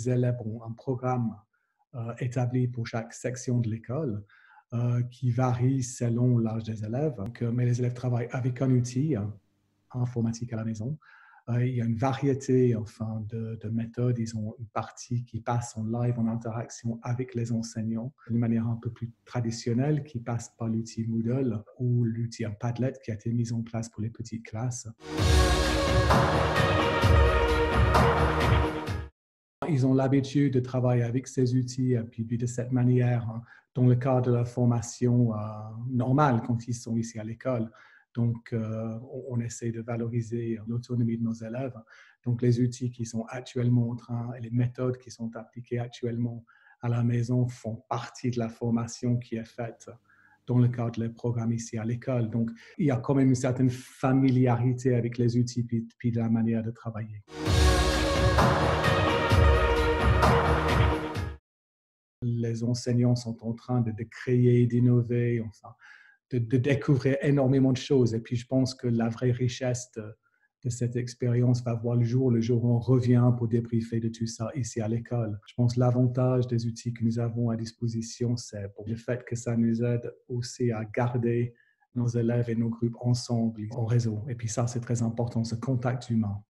les élèves ont un programme établi pour chaque section de l'école qui varie selon l'âge des élèves. mais les élèves travaillent avec un outil informatique à la maison euh, il y a une variété enfin, de, méthodes. Ils ont une partie qui passe en live, en interaction avec les enseignants, d'une manière un peu plus traditionnelle, qui passe par l'outil Moodle ou l'outil Padlet qui a été mis en place pour les petites classes. Ils ont l'habitude de travailler avec ces outils et puis de cette manière hein, dans le cadre de la formation euh, normale quand ils sont ici à l'école. Donc, euh, on, essaie de valoriser l'autonomie de nos élèves. Donc, les outils qui sont actuellement en train et les méthodes qui sont appliquées actuellement à la maison font partie de la formation qui est faite dans le cadre des programmes ici à l'école. Donc, il y a quand même une certaine familiarité avec les outils puis, de la manière de travailler. Les enseignants sont en train de, de créer, d'innover, de, découvrir énormément de choses. Et puis, je pense que la vraie richesse de, cette expérience va voir le jour, le jour où on revient pour débriefer de tout ça ici à l'école. Je pense que l'avantage des outils que nous avons à disposition, c'est le fait que ça nous aide aussi à garder nos élèves et nos groupes ensemble en réseau. Et puis ça, c'est très important, ce contact humain.